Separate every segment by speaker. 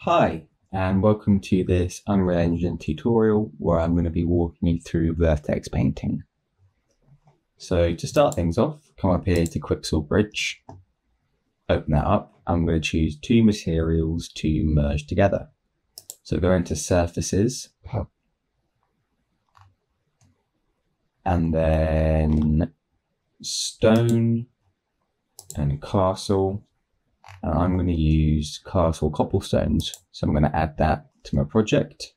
Speaker 1: Hi, and welcome to this Unreal Engine tutorial where I'm going to be walking you through vertex painting. So to start things off, come up here to Quixel Bridge, open that up. I'm going to choose two materials to merge together. So go into Surfaces, and then Stone and Castle, and I'm going to use Castle Cobblestones. So I'm going to add that to my project.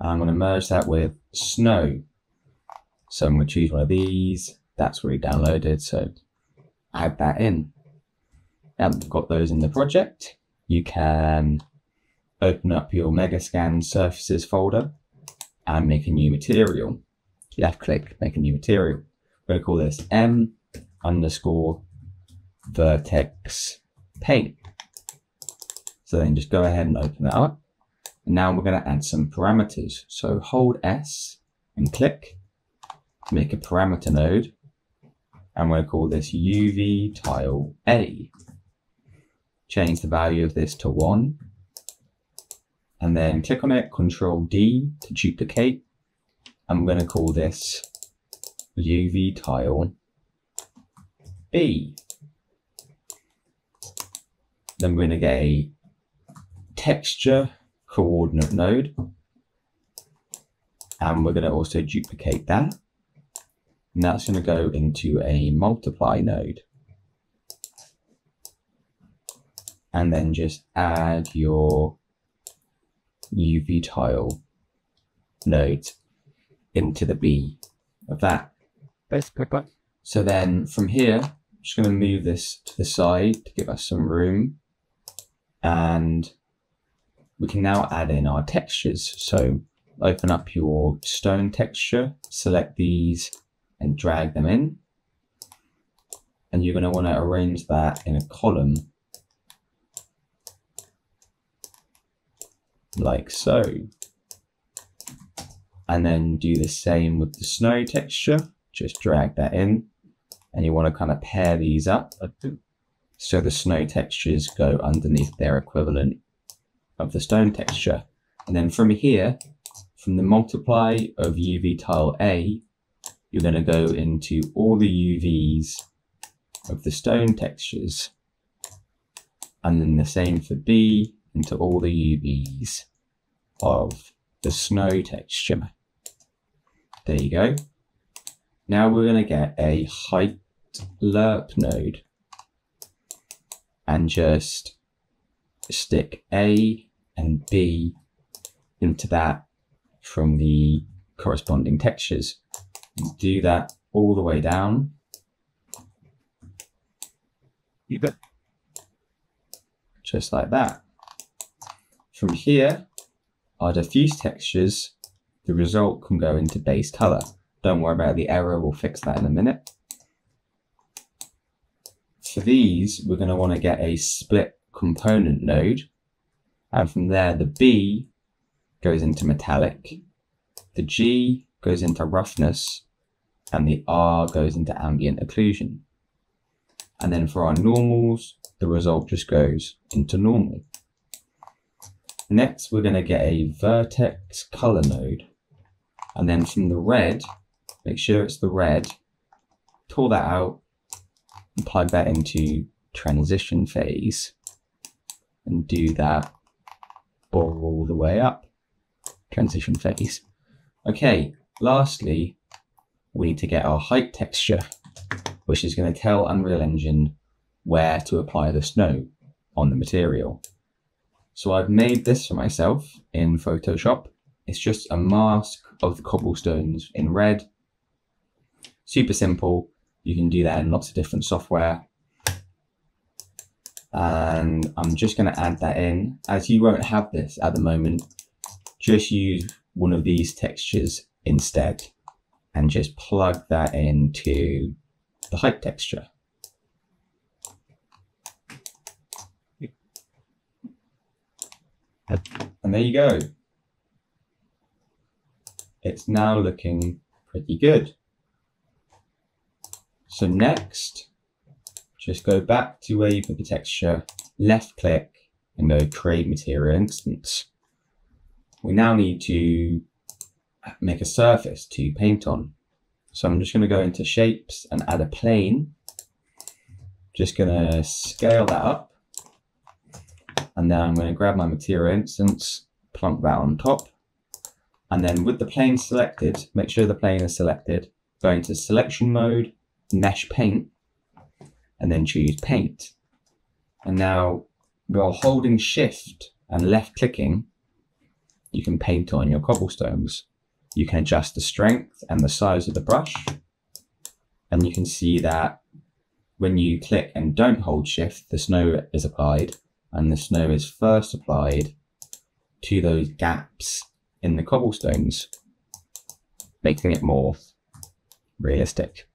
Speaker 1: I'm going to merge that with Snow. So I'm going to choose one of these. That's already downloaded, so add that in. Now that we've got those in the project, you can open up your Megascan Surfaces folder and make a new material. Left click, make a new material. We're going to call this M underscore vertex paint. So then just go ahead and open that up. And now we're going to add some parameters. So hold S and click to make a parameter node. And to call this UV tile A. Change the value of this to 1. And then click on it, Control D to duplicate. I'm going to call this UV tile B. Then we're going to get a texture coordinate node. And we're going to also duplicate that. And that's going to go into a multiply node. And then just add your UV tile node into the B of that.
Speaker 2: Basically,
Speaker 1: So then from here, I'm just going to move this to the side to give us some room and we can now add in our textures. So open up your stone texture, select these and drag them in. And you're going to want to arrange that in a column like so. And then do the same with the snow texture. Just drag that in. And you want to kind of pair these up so the snow textures go underneath their equivalent of the stone texture. And then from here, from the multiply of UV tile A, you're going to go into all the UVs of the stone textures. And then the same for B, into all the UVs of the snow texture. There you go. Now we're going to get a height lerp node and just stick A and B into that from the corresponding textures. Do that all the way down. Just like that. From here, our diffuse textures, the result can go into base color. Don't worry about the error, we'll fix that in a minute. For these, we're going to want to get a split component node. And from there, the B goes into metallic, the G goes into roughness, and the R goes into ambient occlusion. And then for our normals, the result just goes into normal. Next, we're going to get a vertex color node. And then from the red, make sure it's the red, pull that out, plug that into transition phase, and do that all the way up. Transition phase. Okay, lastly, we need to get our height texture, which is going to tell Unreal Engine where to apply the snow on the material. So I've made this for myself in Photoshop. It's just a mask of the cobblestones in red. Super simple. You can do that in lots of different software. And I'm just going to add that in. As you won't have this at the moment, just use one of these textures instead and just plug that into the height texture. And there you go. It's now looking pretty good. So next, just go back to where you put the texture, left click, and go create material instance. We now need to make a surface to paint on. So I'm just going to go into shapes and add a plane. Just going to scale that up. And then I'm going to grab my material instance, plonk that on top. And then with the plane selected, make sure the plane is selected, go into selection mode, mesh paint, and then choose paint. And now while holding shift and left clicking, you can paint on your cobblestones. You can adjust the strength and the size of the brush. And you can see that when you click and don't hold shift, the snow is applied and the snow is first applied to those gaps in the cobblestones, making it more realistic.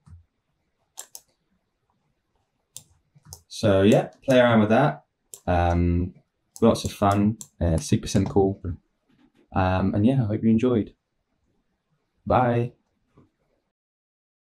Speaker 1: So yeah, play around with that. Um, lots of fun, uh, super simple. Um, and yeah, I hope you enjoyed. Bye.